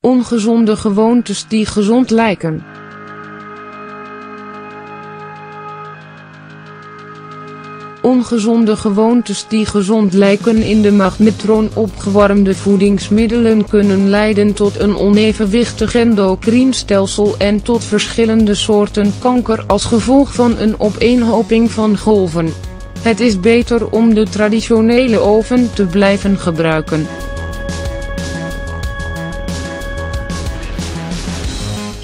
Ongezonde gewoontes die gezond lijken. Ongezonde gewoontes die gezond lijken in de magnetron opgewarmde voedingsmiddelen kunnen leiden tot een onevenwichtig endocrienstelsel en tot verschillende soorten kanker als gevolg van een opeenhoping van golven. Het is beter om de traditionele oven te blijven gebruiken.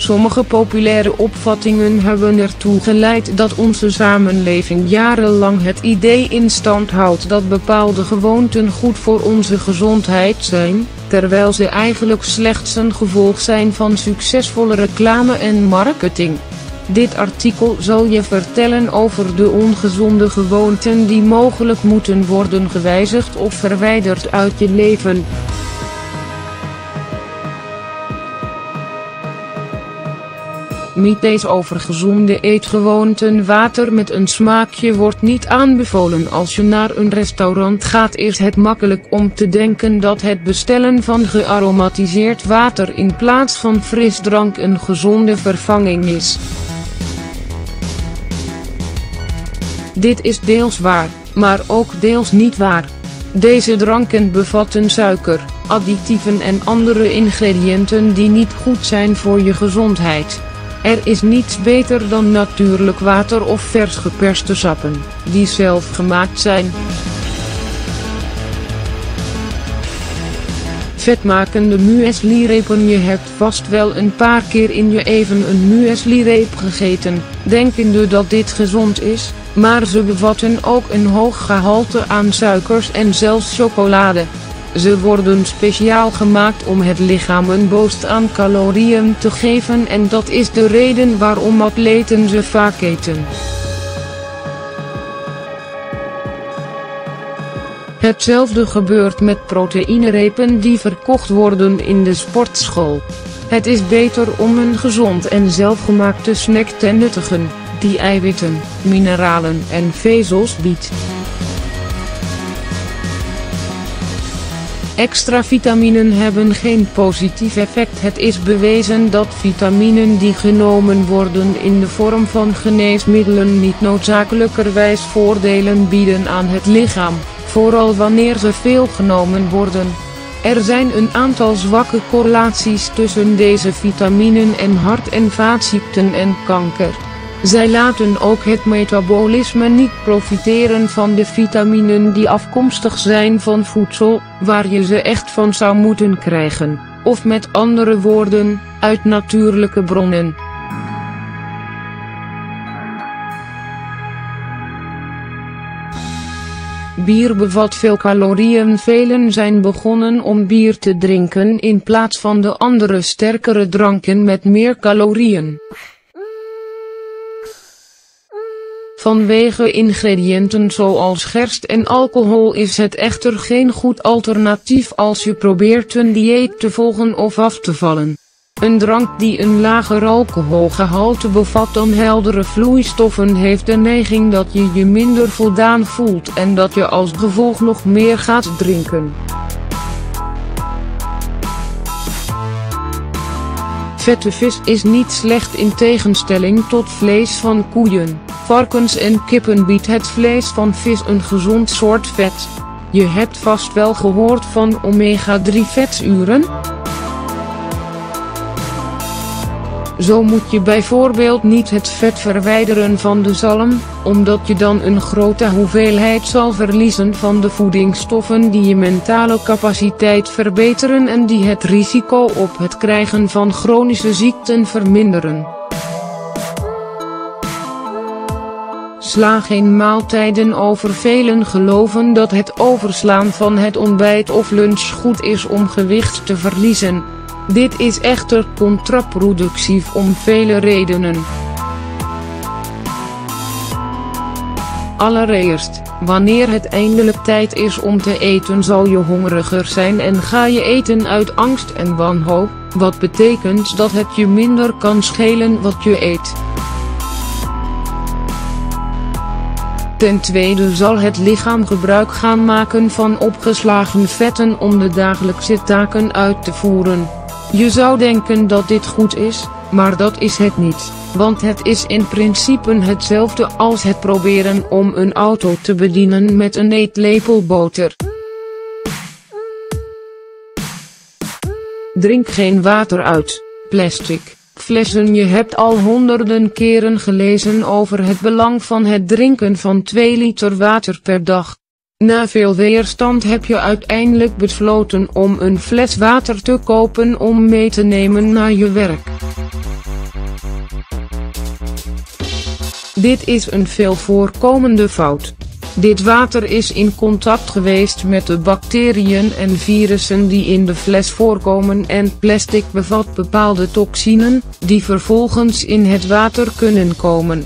Sommige populaire opvattingen hebben ertoe geleid dat onze samenleving jarenlang het idee in stand houdt dat bepaalde gewoonten goed voor onze gezondheid zijn, terwijl ze eigenlijk slechts een gevolg zijn van succesvolle reclame en marketing. Dit artikel zal je vertellen over de ongezonde gewoonten die mogelijk moeten worden gewijzigd of verwijderd uit je leven. Mythes over gezonde eetgewoonten Water met een smaakje wordt niet aanbevolen als je naar een restaurant gaat is het makkelijk om te denken dat het bestellen van gearomatiseerd water in plaats van frisdrank een gezonde vervanging is. Dit is deels waar, maar ook deels niet waar. Deze dranken bevatten suiker, additieven en andere ingrediënten die niet goed zijn voor je gezondheid. Er is niets beter dan natuurlijk water of vers geperste sappen, die zelf gemaakt zijn. Vetmakende muesli-repen Je hebt vast wel een paar keer in je even een muesli-reep gegeten, denkende dat dit gezond is, maar ze bevatten ook een hoog gehalte aan suikers en zelfs chocolade. Ze worden speciaal gemaakt om het lichaam een boost aan calorieën te geven en dat is de reden waarom atleten ze vaak eten. Hetzelfde gebeurt met proteïnerepen die verkocht worden in de sportschool. Het is beter om een gezond en zelfgemaakte snack te nuttigen, die eiwitten, mineralen en vezels biedt. Extra vitaminen hebben geen positief effect. Het is bewezen dat vitaminen die genomen worden in de vorm van geneesmiddelen niet noodzakelijkerwijs voordelen bieden aan het lichaam, vooral wanneer ze veel genomen worden. Er zijn een aantal zwakke correlaties tussen deze vitaminen en hart- en vaatziekten en kanker. Zij laten ook het metabolisme niet profiteren van de vitaminen die afkomstig zijn van voedsel, waar je ze echt van zou moeten krijgen, of met andere woorden, uit natuurlijke bronnen. Bier bevat veel calorieën. Velen zijn begonnen om bier te drinken in plaats van de andere sterkere dranken met meer calorieën. Vanwege ingrediënten zoals gerst en alcohol is het echter geen goed alternatief als je probeert een dieet te volgen of af te vallen. Een drank die een lager alcoholgehalte bevat dan heldere vloeistoffen heeft de neiging dat je je minder voldaan voelt en dat je als gevolg nog meer gaat drinken. Vette vis is niet slecht in tegenstelling tot vlees van koeien, varkens en kippen biedt het vlees van vis een gezond soort vet. Je hebt vast wel gehoord van omega-3 vetzuren? Zo moet je bijvoorbeeld niet het vet verwijderen van de zalm, omdat je dan een grote hoeveelheid zal verliezen van de voedingsstoffen die je mentale capaciteit verbeteren en die het risico op het krijgen van chronische ziekten verminderen. Sla geen maaltijden over velen geloven dat het overslaan van het ontbijt of lunch goed is om gewicht te verliezen. Dit is echter contraproductief om vele redenen. Allereerst, wanneer het eindelijk tijd is om te eten zal je hongeriger zijn en ga je eten uit angst en wanhoop, wat betekent dat het je minder kan schelen wat je eet. Ten tweede zal het lichaam gebruik gaan maken van opgeslagen vetten om de dagelijkse taken uit te voeren. Je zou denken dat dit goed is, maar dat is het niet, want het is in principe hetzelfde als het proberen om een auto te bedienen met een eetlepel boter. Drink geen water uit plastic flessen. Je hebt al honderden keren gelezen over het belang van het drinken van 2 liter water per dag. Na veel weerstand heb je uiteindelijk besloten om een fles water te kopen om mee te nemen naar je werk. Dit is een veel voorkomende fout. Dit water is in contact geweest met de bacteriën en virussen die in de fles voorkomen en plastic bevat bepaalde toxinen, die vervolgens in het water kunnen komen.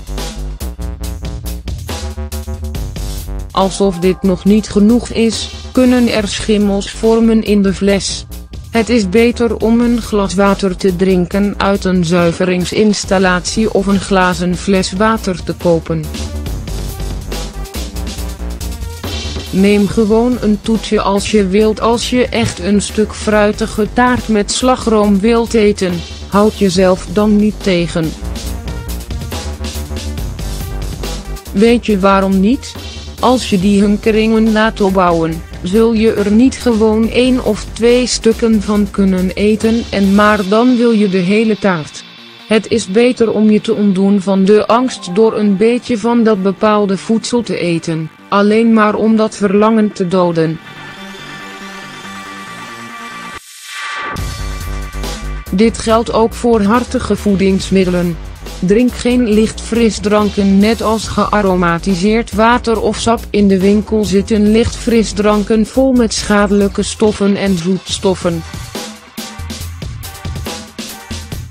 Alsof dit nog niet genoeg is, kunnen er schimmels vormen in de fles. Het is beter om een glas water te drinken uit een zuiveringsinstallatie of een glazen fles water te kopen. Neem gewoon een toetje als je wilt als je echt een stuk fruitige taart met slagroom wilt eten, houd jezelf dan niet tegen. Weet je waarom niet? Als je die hunkeringen laat opbouwen, zul je er niet gewoon één of twee stukken van kunnen eten en maar dan wil je de hele taart. Het is beter om je te ontdoen van de angst door een beetje van dat bepaalde voedsel te eten, alleen maar om dat verlangen te doden. Dit geldt ook voor hartige voedingsmiddelen. Drink geen licht frisdranken net als gearomatiseerd water of sap. In de winkel zitten licht frisdranken vol met schadelijke stoffen en zoetstoffen.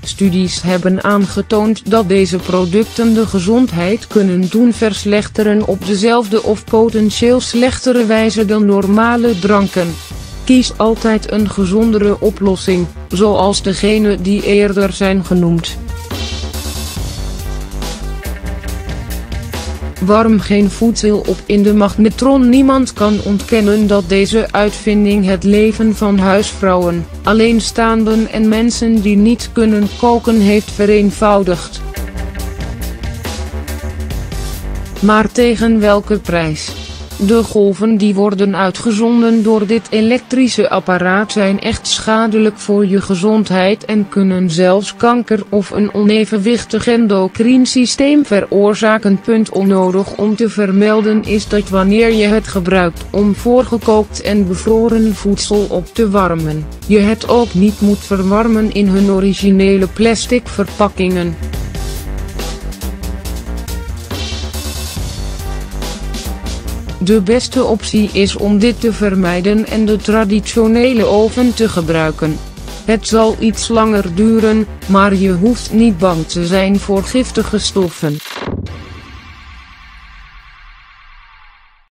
Studies hebben aangetoond dat deze producten de gezondheid kunnen doen verslechteren op dezelfde of potentieel slechtere wijze dan normale dranken. Kies altijd een gezondere oplossing, zoals degene die eerder zijn genoemd. Warm geen voedsel op in de magnetron Niemand kan ontkennen dat deze uitvinding het leven van huisvrouwen, alleenstaanden en mensen die niet kunnen koken heeft vereenvoudigd. Maar tegen welke prijs? De golven die worden uitgezonden door dit elektrische apparaat zijn echt schadelijk voor je gezondheid en kunnen zelfs kanker of een onevenwichtig endocrine systeem veroorzaken. Punt onnodig om te vermelden is dat wanneer je het gebruikt om voorgekookt en bevroren voedsel op te warmen, je het ook niet moet verwarmen in hun originele plastic verpakkingen. De beste optie is om dit te vermijden en de traditionele oven te gebruiken. Het zal iets langer duren, maar je hoeft niet bang te zijn voor giftige stoffen.